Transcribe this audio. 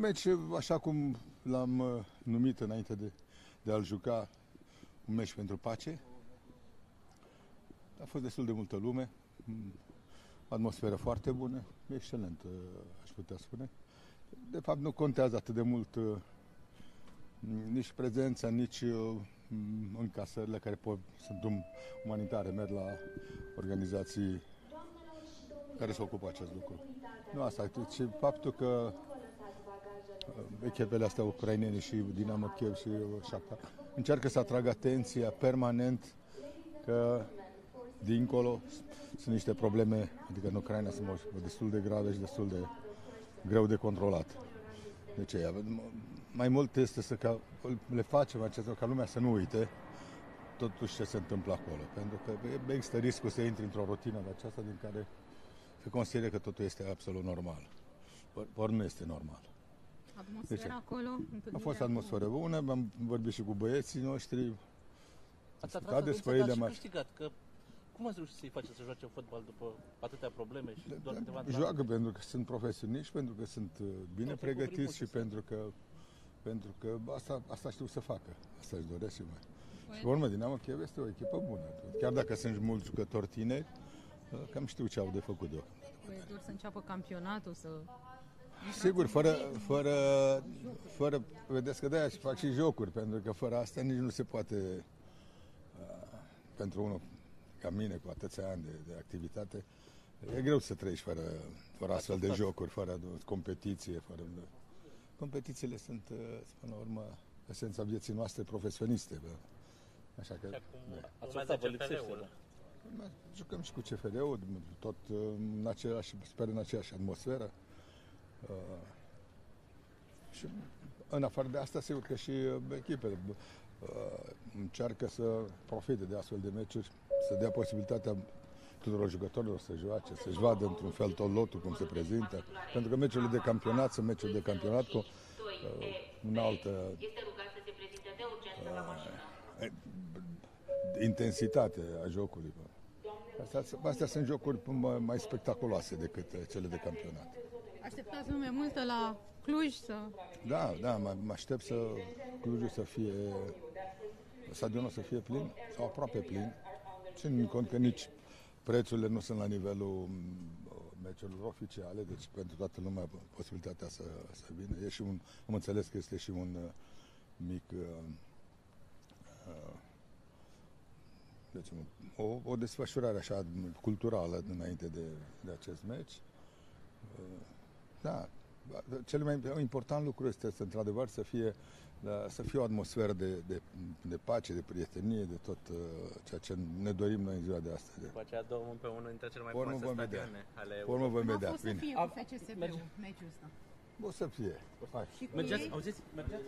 Un meci, așa cum l-am uh, numit înainte de, de a-l juca, un meci pentru pace. A fost destul de multă lume, mm, atmosferă foarte bună, excelent, uh, aș putea spune. De fapt, nu contează atât de mult uh, nici prezența, nici uh, încasările care pot, sunt um- umanitare, merg la organizații care se ocupă acest lucru. Nu asta, ci faptul că uh, echipele astea ucrainene și Dinamo Kiev și Shakhtar încearcă să atragă atenția permanent că dincolo sunt niște probleme, adică în Ucraina sunt destul de grave și destul de greu de controlat. De ce? Mai mult este să ca, le facem acestea ca lumea să nu uite totuși ce se întâmplă acolo. Pentru că există riscul să intri într-o rutină de aceasta din care se consideră că totul este absolut normal. Ori nu este normal. Atmosfera acolo? A fost atmosferă bună, am vorbit și cu băieții noștri. Ați atras atenția, dar și câștigat, că cum ați reușit să-i faceți să joace fotbal după atâtea probleme și doar câteva antrenamente? Joacă pentru că sunt profesioniști, pentru că sunt uh, bine pregătiți și pentru că, pentru că asta, asta știu să facă. Asta își doresc și mai. Păi. Și urmă, Dinamo Kiev este o echipă bună. Chiar dacă sunt mulți jucători tineri, uh, cam știu ce au de făcut deocamdată. Păi doar să înceapă campionatul, să... Sigur, fără, fără, fără, vedeți că de-aia fac și jocuri, pentru că fără asta nici nu se poate, uh, pentru unul ca mine, cu atâția ani de, de activitate, e greu să trăiești fără, fără astfel de jocuri, fără competiție, fără... Competițiile sunt, uh, până la urmă, esența vieții noastre profesioniste. Bă. Așa că... Ați CFR-ul. Jucăm și cu CFR-ul, tot uh, în aceeași, sper în aceeași atmosferă. Uh, și în afară de asta, sigur că și uh, echipele uh, încearcă să profite de astfel de meciuri să dea posibilitatea tuturor jucătorilor să joace, să-și vadă într-un fel tot lotul cum se prezintă. Pentru că meciurile de campionat sunt meciuri de campionat cu uh, un alt uh, intensitate a jocului. Astea, astea sunt jocuri mai spectaculoase decât cele de campionat. Așteptați lume multă la Cluj să... Da, da, mă, mă aștept să Clujul să fie stadionul să fie plin sau aproape plin țin cont că nici prețurile nu sunt la nivelul mm, meciurilor oficiale, deci pentru toată lumea posibilitatea să, să vină. E și un, am înțeles că este și un uh, mic uh, uh, deci o, o desfășurare așa culturală înainte de, de acest meci. Uh, da, cel mai important lucru este să, într-adevăr, să fie, da, să fie o atmosferă de, de, de pace, de prietenie, de tot uh, ceea ce ne dorim noi în ziua de astăzi. După aceea două pe unul dintre cele mai frumoase stadioane ale Urmă vom vedea. Cum a fost să fie cu FCSB-ul meciul ăsta? O să fie. Hai. Și mergeați, auziți, mergeați